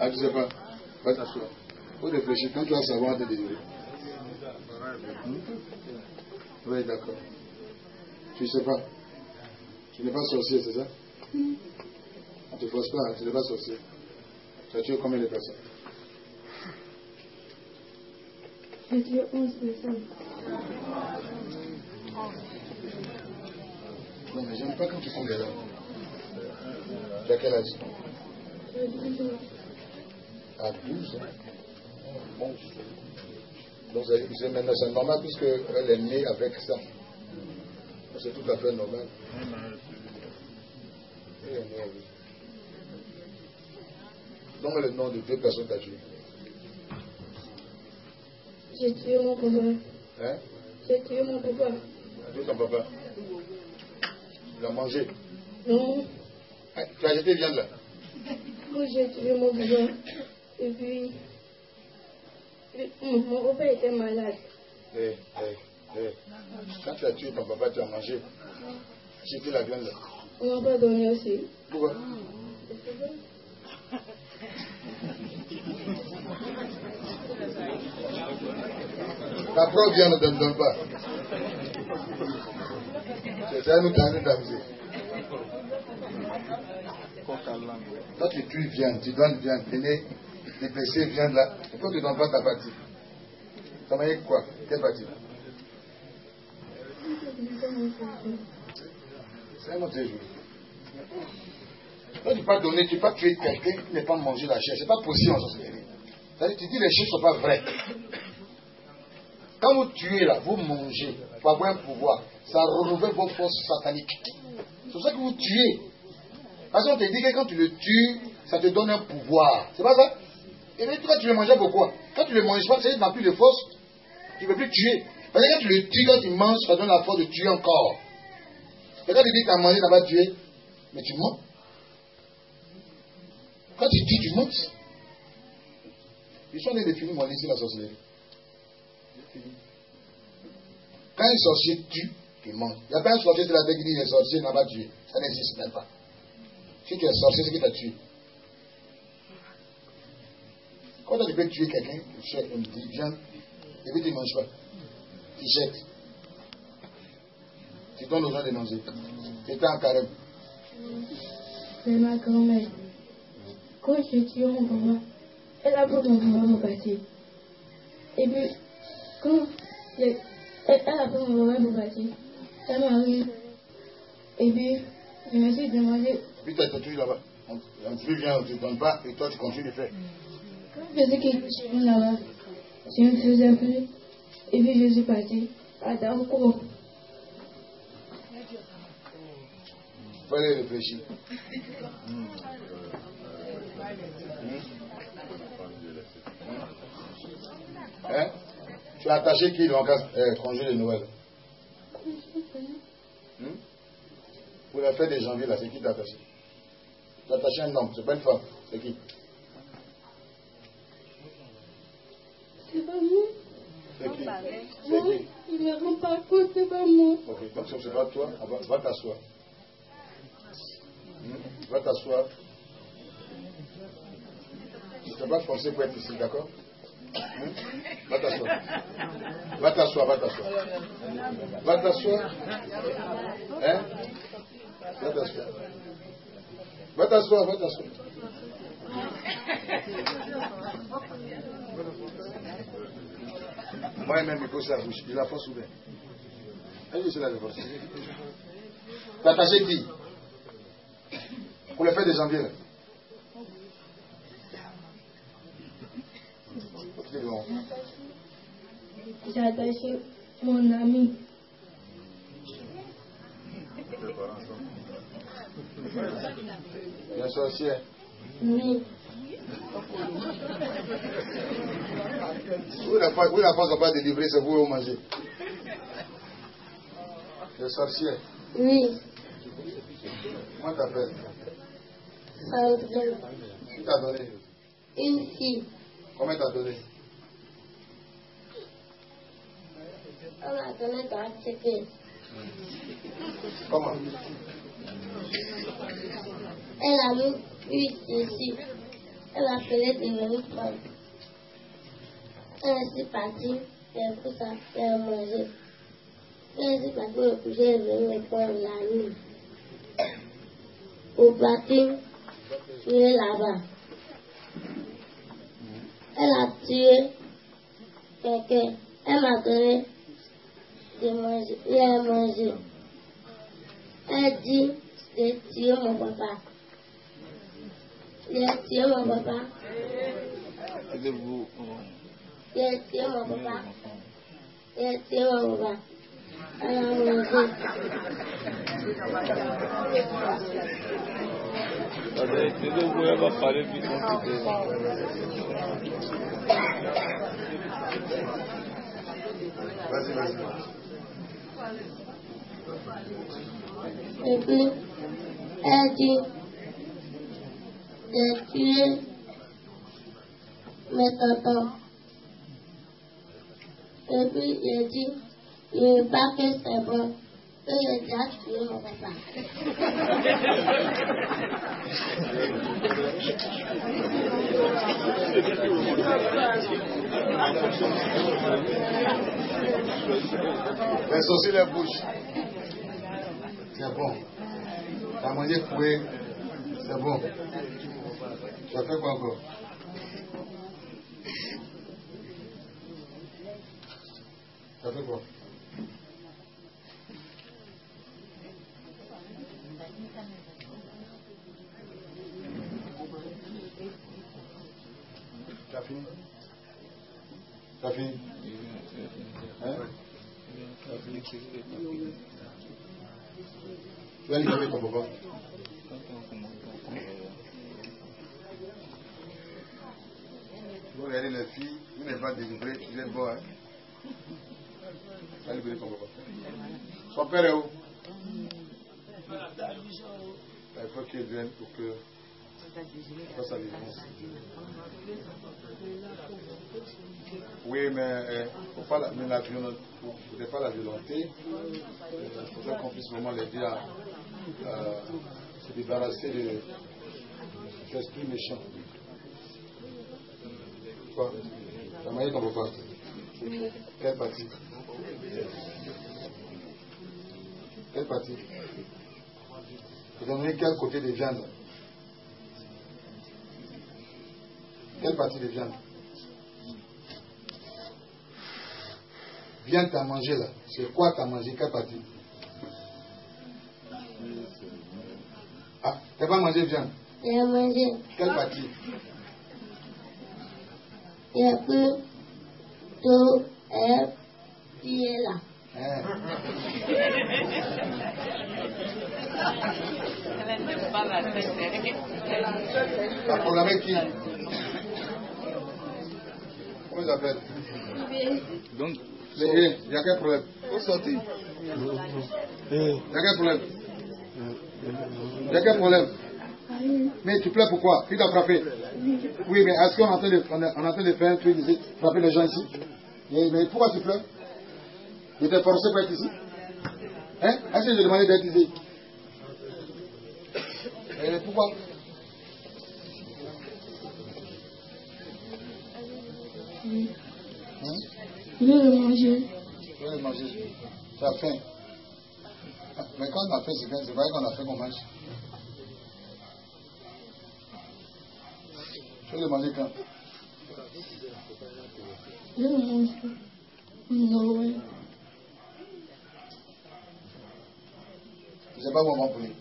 Ah, tu sais pas Va t'asseoir. Faut réfléchir. Quand tu vas savoir, te délivrer. Hmm? Oui, d'accord. Tu sais pas. Tu n'es pas sorcier, c'est ça? On te force pas, hein, tu n'es pas sorcier. Tu as tué combien de personnes J'ai tué 11 personnes. Non, mais j'aime pas quand tu fais des larmes. Tu as quel âge? J'ai 12 ans. À 12 ans. Bon. Donc c'est maintenant c'est normal puisqu'elle est née avec ça. C'est tout à fait normal. Elle est née avec. Donne-moi le nom de deux personnes que tu as tuées. J'ai tué mon papa. Hein? J'ai tué mon papa. Tu ton papa? Tu l'as mangé? Non, Ah, tu as jeté viande là? Moi j'ai tué mon papa. Et puis, mon mon papa était malade. Eh, eh, eh. Quand tu as tué ton papa, tu as mangé. Jeté la viande là. On m'a pas donné aussi. Pourquoi? La preuve vient ne donne, donne pas. C'est ça nous train d'amuser. Quand tu tues viande, tu donnes viande, venez déplacer viande là. Et toi tu ne donnes pas ta partie. Ça m'a dit quoi? Quelle partie C'est un autre jour. Quand tu pas donner, tu peux pas tuer quelqu'un qui n'est pas mangé la chair. Ce n'est pas possible en sorcellerie. Tu dis les chiffres ne sont pas vrais. Quand vous tuez là, vous mangez pour avoir un pouvoir. Ça renouvelle vos forces sataniques. C'est pour ça que vous tuez. Parce qu'on te dit que quand tu le tues, ça te donne un pouvoir. C'est pas ça Et puis quand tu le manges, pourquoi Quand tu le manges pas, tu n'as plus de force. Tu ne peux plus tuer. Parce que quand tu le tues, quand tu manges, ça donne la force de tuer encore. Et quand tu dis que tu as mangé, tu n'as pas tué, mais tu mens. Quand tu tues, tu mens. Ils sont allés définir mon ici la sorcellerie. Quand un sorcier tue, il ment. Il n'y a pas un sorcier de la tête qui dit le sorcier n'a pas tué. Ça n'existe même pas. Si tu es sorcier, c'est qui t'a tué? Quand tu peux tuer quelqu'un, petite viande, et puis tu ne manges pas. Tu jettes. Tu donnes aux gens de manger. Tu étais en carême. C'est ma grand-mère. Quand j'ai tué mon papa, elle a pris mon papa pour partir. Et puis, quand elle, a pris mon papa pour partir, elle m'a. Et puis, je me suis demandé, As été tué là-bas. On te vient, on ne te donne pas, et toi tu continues de faire. quand je faisais quelque chose là-bas, je me faisais plus. Et puis, je suis partie à Darko. Il faut aller réfléchir. Hmm. Hein? Tu as attaché qui donc à euh, congé de Noël? Hmm? Pour la fête de janvier, là, c'est qui t'a attaché? Attaché un homme, c'est pas une femme, c'est qui C'est pas moi. C'est qui C'est Moi, qui je me rends pas compte, c'est pas moi. Ok, donc si c'est pas toi, ah, va, va t'asseoir. Hmm? Va t'asseoir. Tu ne t'es pas forcé pour être ici, d'accord Hmm? Va t'asseoir. Va t'asseoir, va t'asseoir. Va t'asseoir. Hein? Va t'asseoir. Va t'asseoir, va t'asseoir. Moi-même, il pose sa bouche. Il la force ouverte. Allez, c'est la réponse. T'as attaché qui Pour le fête de janvier. là. J'ai attaché mon ami. Il y a un sorcier. Oui. Où la force où la force n'a pas délivré, c'est vous où manger. Le sorcier. Oui. Comment t'appelles Audrey. Qui t'a donné Une fille. Combien t'as donné On a donné dans télé. Comment Elle a mis huit ici. Elle a appelé de venir. Elle est partie. Elle pour ça, mangé. Elle est partie me prendre la nuit. Au parking, je est là-bas. Elle a tué quelqu'un. Elle m'a donné de manger. Elle a mangé. Elle dit de tuer mon papa. Il a tué mon papa. Aidez-vous. Il a tué mon papa. Il a tué mon papa. Elle a mangé. Aidez-vous, elle va parler vite. Vas-y, vas-y. Et puis, elle dit de tuer mes tontons. Et puis, il dit, ne pas que c'est bon. Que j'ai déjà tué mon papa. Les sourcils, les bouches. C'est bon. T'as mangé coué. C'est bon. Tu as fait quoi encore Tu as fait quoi? Tu as fini? Tu as fini? Hein? Tu vas avec ton papa Vous regardez les filles, vous n'êtes pas délivré, il est beau, hein Tu vas libérer ton papa. Son père est où? Il faut qu'il vienne pour que. Oui, mais euh, faut pas la, mais la violence, faut, pas la violenter. Il faudrait qu'on puisse vraiment l'aider à euh, se débarrasser de, de l'esprit méchant. Quoi? Tu as marié ton papa Quelle partie? Quelle partie? Vous donnerez quel côté de viande Quelle partie de viande Viande t'as mangé là. C'est quoi t'as mangé? Quelle partie? Ah, t'as pas mangé viande? A mangé. Quelle partie? Il a pris tout et qui est là. Hein? T'as problème avec qui? Comment appellent Donc, haies, il y a quel problème sortir. Il y a quel problème Il y a quel problème Mais tu pleures pourquoi Qui t'a frappé Oui, mais est-ce qu'on est en train de, faire un truc ici, frapper les gens ici mais, mais pourquoi tu pleures Il était forcé pour être ici Hein Est-ce que je demandé d'être ici Et pourquoi Je le manger. Veux le manger Tu as faim Mais quand on a faim, c'est quand- c'est vrai qu'on a faim qu'on mange. Tu veux manger quand? Je le manger. Noël. Tu sais pas va poulet.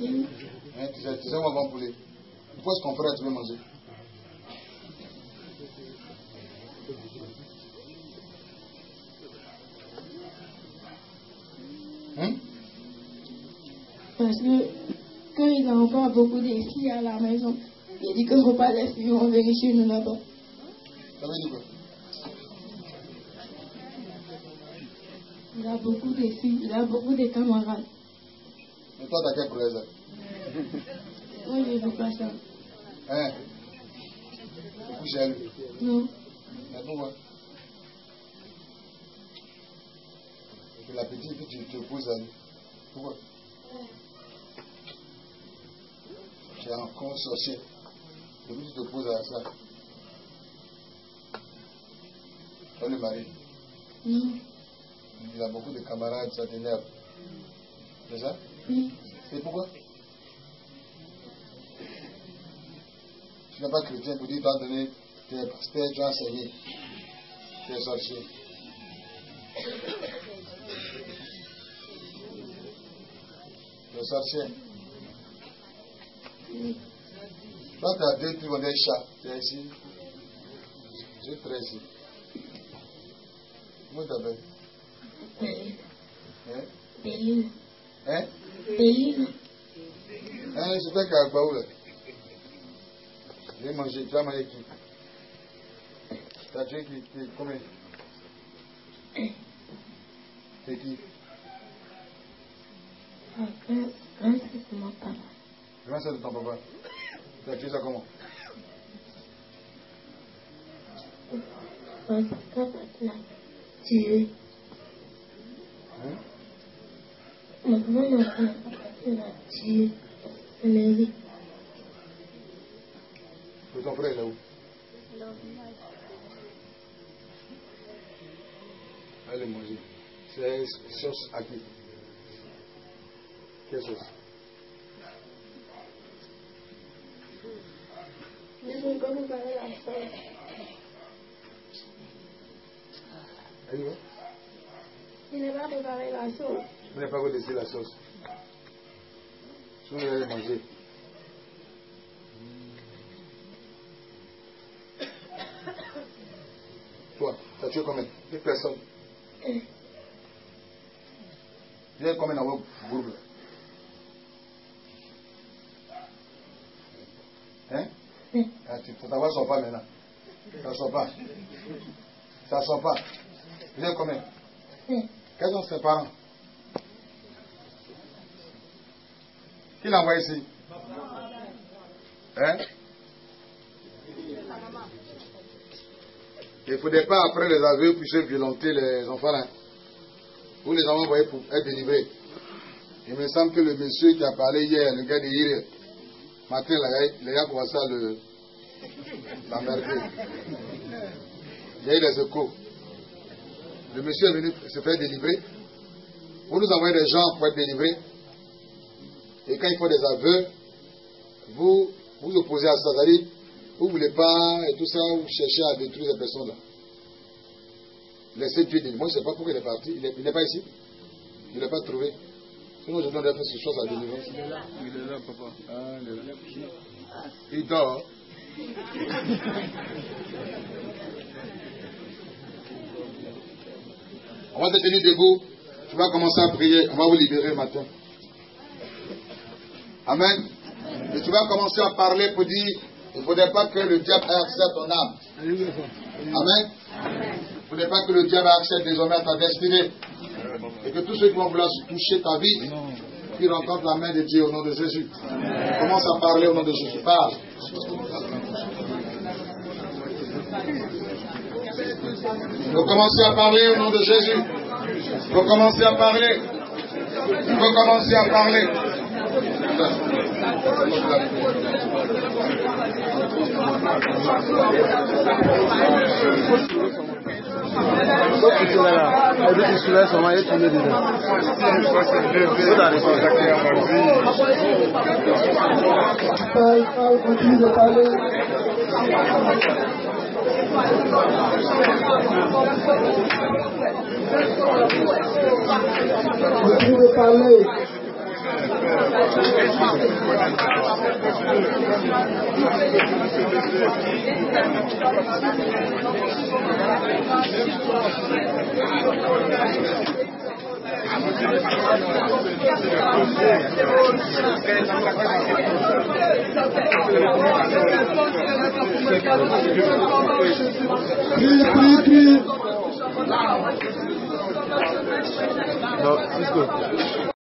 Hein, tu, sais, tu sais poulet. Pourquoi est-ce qu'on ferait tu veux manger Hein Parce que quand il a encore beaucoup de filles à la maison, il dit que ne faut pas les filles venir chez nous là-bas. Ça veut dire quoi Il a beaucoup de filles, il a beaucoup de camarades. Mais toi, t'as quel problème Moi, je ne veux pas ça. Hein? Tu couches à lui. Non. Mais pourquoi fais l'appétit et puis tu te poses à lui. Pourquoi? Un con sorcier. Et puis tu te poses à ça. Toi, le mari, Non. il a beaucoup de camarades, ça t'énerve. C'est ça Oui. Et pourquoi Tu n'es pas chrétien pour dire, tu as donné, tu es pasteur, tu as enseigné. Tu es sorcier. Tu es sorcier. Toi, tu as deux trucs, on est chat. Tu es ici. J'ai très ici. Comment t'appelles. Hein Béline. Hein Béline. Hein, c'est pas qu'à Baou là. J'ai mangé, tu as mangé qui Tu as tué qui, qui Combien C'est qui. Comment ça de ton papa Tu as tué ça comment Mon papa l'a tué. hein? Mon papa l'a l'a tué. Mais Et ton frère est là où Allez manger. C'est sauce à qui Quelle sauce Je ne peux pas préparer la sauce. Elle y va Je n'ai pas préparé la sauce. Vous n'avez pas laissé la sauce. Si vous allez manger. Toi, tu as tué combien Deux personnes? Un. Il y a combien dans votre groupe là Hein Un. Ah, tu, Ta voix ne sort pas maintenant. Ça ne sort pas. Ça ne sort pas. Il y a combien. Quels sont ses parents? Qui l'a envoyé ici? Hein? Il ne faudrait pas, après les aveux, puisser violenter les enfants. Là. Vous les avez envoyés pour être délivrés. Il me semble que le monsieur qui a parlé hier, le gars de hier, matin, il a commencé à le l'emmerder. Il y a eu des échos. Le monsieur est venu se faire délivrer. Vous nous envoyez des gens pour être délivrés. Et quand il faut des aveux, vous vous opposez à ça. C'est-à-dire, vous ne voulez pas, et tout ça, vous cherchez à détruire ces personnes-là. Laissez Dieu délivrer. Moi, je ne sais pas pourquoi il est parti. Il n'est pas ici. Il ne l'a pas trouvé. Sinon, je donnerais faire ce chose à délivrance. Il est là, il est là, papa. Ah, il est là. Il dort. On va te tenir debout. Tu vas commencer à prier. On va vous libérer matin. Amen. Et tu vas commencer à parler pour dire il ne faudrait pas que le diable ait accès à ton âme. Amen. Il ne faudrait pas que le diable ait accès désormais à ta destinée. Et que tous ceux qui vont vouloir toucher ta vie, qu'ils rencontrent la main de Dieu au nom de Jésus. Commence à parler au nom de Jésus. Parle. Vous commencez à parler au nom de Jésus. Vous commencez à parler. Vous commencez à parler. Tourner dedans. Tout à parler. Continue de parler. Three, three, three. No, it's good.